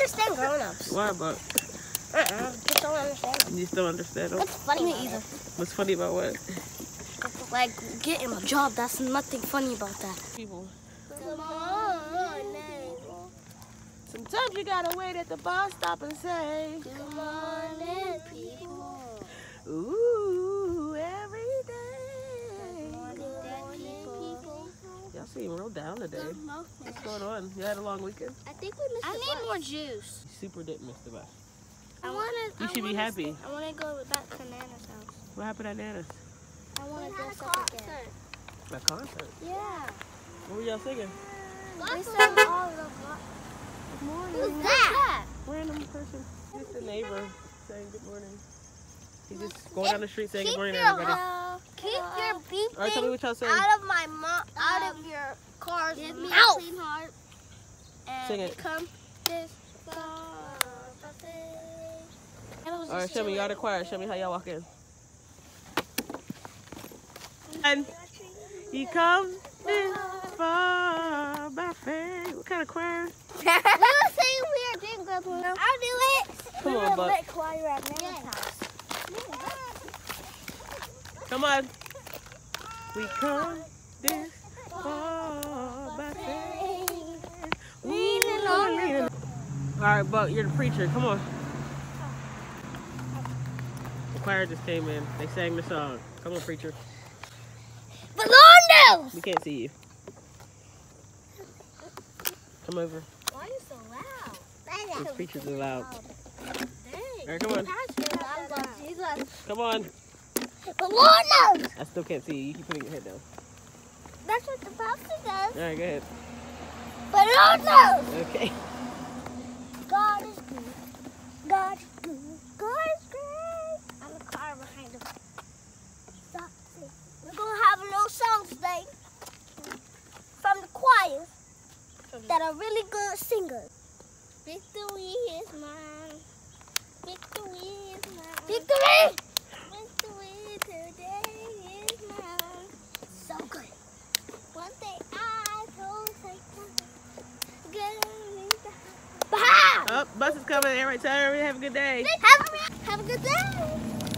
understand grown-ups. Why, but Uh-uh. Just don't understand them. you still understand them? What's funny Me about either. it? What's funny about what? Like getting a job, that's nothing funny about that. People. Sometimes you gotta wait at the bus stop and say, Good morning, people. Ooh, every day. people. Y'all seem real down today. What's going on? You had a long weekend? I think we missed I the need bus. more juice. You super didn't miss the bus. I want to. You should be happy. I want to go back to Nana's house. What happened at Nana's? I want to dress up again. A concert. Yeah. What were y'all singing? We sang all the Good morning. Who's that? Random person. Just a neighbor saying good morning. He's just going down the street saying good morning to your everybody. Heart- Keep your beeping All right, tell me what y'all saying. out of my mouth, out of um, your car's Give me a clean heart. And Sing it. Come this far. All right, show me. Y'all the choir. Show me how y'all walk in. And you come this far by faith. What kind of choir? we were saying we are jingles. I'll do it. Come we on, were Buck. lit choir at Nana's house. Come on. We come this far by faith. Leaning on the Leaning- All right, Buck, you're the preacher. Come on. The choir just came in. They sang the song. Come on, preacher. Balloons! We can't see you. Come over. Why are you so loud? These preachers are loud. Dang. All right, come on. Come on. Balloons! I still can't see you. You keep putting your head down. That's what the pastor does. All right, go ahead. Balloons! Okay. God is good. God is good. God is great. I'm the car behind him. Stop. sing. We're gonna have a little song today from the choir that are really good singers. Victory is mine. Victory is mine. Victory! Victory today is mine. So good. One day I told Satan, give me the Bah! Oh, bus is coming. Right, tell everybody have a good day. Have, have a good day.